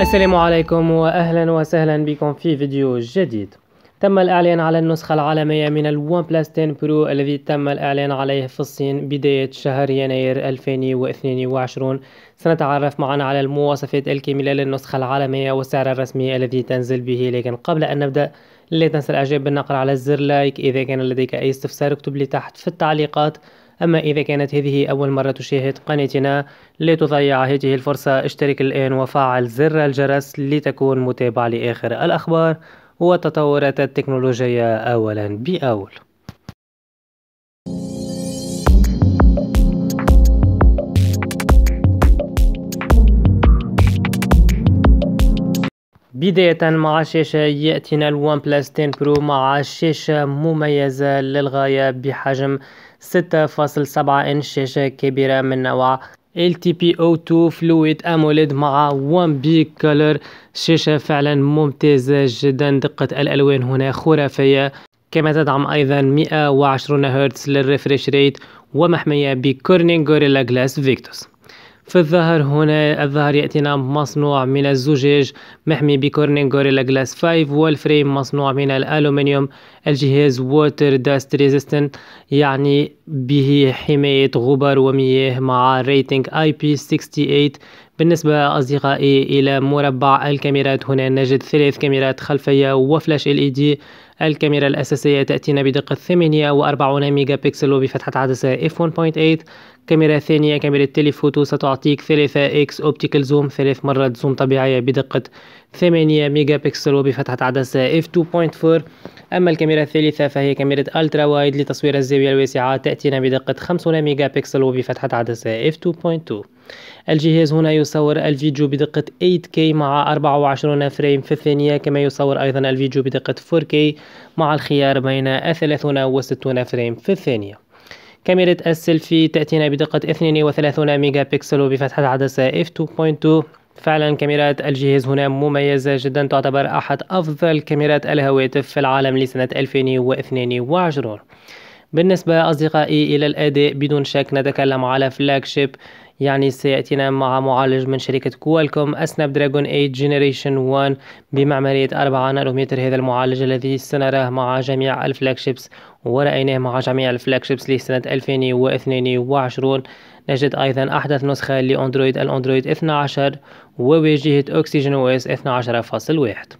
السلام عليكم واهلا وسهلا بكم في فيديو جديد. تم الإعلان على النسخة العالمية من ال OnePlus 10 Pro الذي تم الإعلان عليه في الصين بداية شهر يناير 2022 سنتعرف معا على المواصفات الكاملة للنسخة العالمية والسعر الرسمي الذي تنزل به. لكن قبل أن نبدأ لا تنسى الإعجاب بالنقر على الزر like. إذا كان لديك أي استفسار اكتب لي تحت في التعليقات. أما إذا كانت هذه أول مرة تشاهد قناتنا لا تضيع هذه الفرصة اشترك الآن وفعل زر الجرس لتكون متابع لآخر الأخبار والتطورات التكنولوجية أولا بأول. بداية مع شاشة يأتينا ال OnePlus 10 Pro مع شاشة مميزة للغاية بحجم 6.7 إنش شاشة كبيرة من نوع LTPO2 Fluid AMOLED مع 1B color شاشة فعلا ممتازة جدا دقة الألوان هنا خرافية. كما تدعم أيضا 120 هرتز لل refresh rate ومحمية ب Corning Gorilla Glass Victus في الظهر هنا الظهر يأتينا مصنوع من الزجاج محمي ب Corning Gorilla Glass 5 وال frame مصنوع من الألومنيوم الجهاز water dust resistant يعني به حماية غبار ومياه مع rating IP 68 بالنسبة أصدقائي إلى مربع الكاميرات هنا نجد ثلاث كاميرات خلفية و flash LED. الكاميرا الأساسية تأتينا بدقة 48 ميجا بكسل وبفتحة عدسة f1.8 كاميرا ثانية كاميرا telephoto ستعطيك 3 X optical zoom ثلاث مرات zoom طبيعية بدقة 8 ميجا بكسل وبفتحة عدسة f2.4 أما الكاميرا الثالثة فهي كاميرا ultra wide لتصوير الزاوية الواسعة تأتينا بدقة 50 ميجا بكسل وبفتحة عدسة f2.2 الجهاز هنا يصور الفيديو بدقة 8K مع 24 frame في الثانية كما يصور أيضا الفيديو بدقة 4K مع الخيار بين 30 و 60 frame في الثانية. كاميرا السيلفي تأتينا بدقة 32 ميجا بكسل وبفتحة عدسة f2.2 فعلا كاميرات الجهاز هنا مميزة جدا تعتبر أحد أفضل كاميرات الهواتف في العالم لسنة 2022 بالنسبة أصدقائي إلى الأداء بدون شك نتكلم على flagship يعني سيأتينا مع معالج من شركة كوالكوم Snapdragon 8 generation 1 بمعمارية 4 نانومتر. هذا المعالج الذي سنراه مع جميع ال flagships ورأيناه مع جميع ال flagships لسنة 2022 نجد أيضا أحدث نسخة لـ Android ال Android 12 وواجهة Oxygen OS 12.1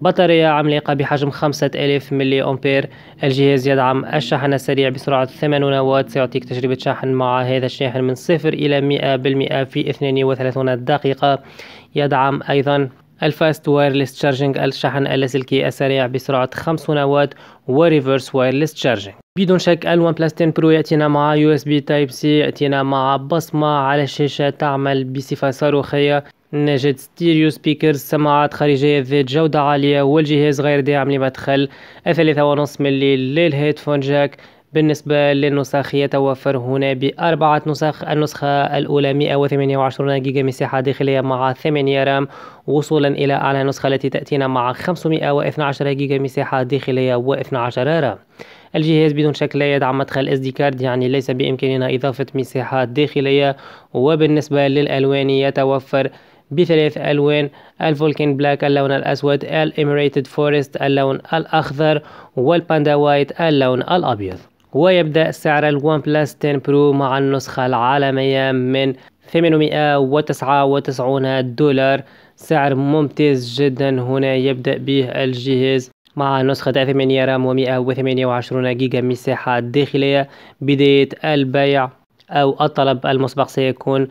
بطارية عملاقة بحجم 5000 ملي أمبير الجهاز يدعم الشحن السريع بسرعة 80 واط سيعطيك تجربة شحن مع هذا الشاحن من صفر إلى 100% في 32 دقيقة. يدعم أيضا ال fast wireless charging الشحن اللاسلكي السريع بسرعة 50 واط و reverse wireless charging بدون شك ال OnePlus 10 Pro يأتينا مع USB Type-C يأتينا مع بصمة على الشاشة تعمل بصفة صاروخية. نجد stereo speakers سماعات خارجية ذات جودة عالية والجهاز غير داعم لمدخل. ثلاثة ونص ملي لل headphone jack. بالنسبة للنسخ يتوفر هنا بأربعة نسخ النسخة الأولى 128 جيجا مساحة داخلية مع 8 RAM. وصولا إلى أعلى نسخة التي تأتينا مع 512 جيجا مساحة داخلية و12 RAM. الجهاز بدون شك لا يدعم مدخل SD card يعني ليس بإمكاننا إضافة مساحات داخلية. وبالنسبة للألوان يتوفر بثلاث ألوان ال Volcanic Black اللون الأسود ال Emerald Forest اللون الأخضر وال Panda White اللون الأبيض. ويبدأ سعر ال OnePlus 10 Pro مع النسخة العالمية من 899 دولار. سعر ممتاز جدا. هنا يبدأ به الجهاز مع نسخة 8 RAM و 128 جيجا مساحة داخلية. بداية البيع أو الطلب المسبق سيكون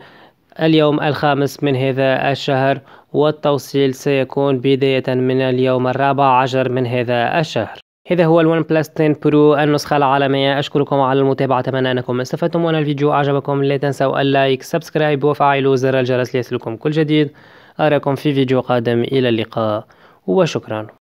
اليوم الخامس من هذا الشهر والتوصيل سيكون بداية من اليوم الرابع عشر من هذا الشهر. هذا هو ال OnePlus 10 Pro النسخة العالمية. أشكركم على المتابعة أتمنى أنكم استفدتم. وأن الفيديو أعجبكم لا تنسوا ال like subscribe وفعلوا زر الجرس ليصلكم كل جديد. أراكم في فيديو قادم إلى اللقاء وشكرا.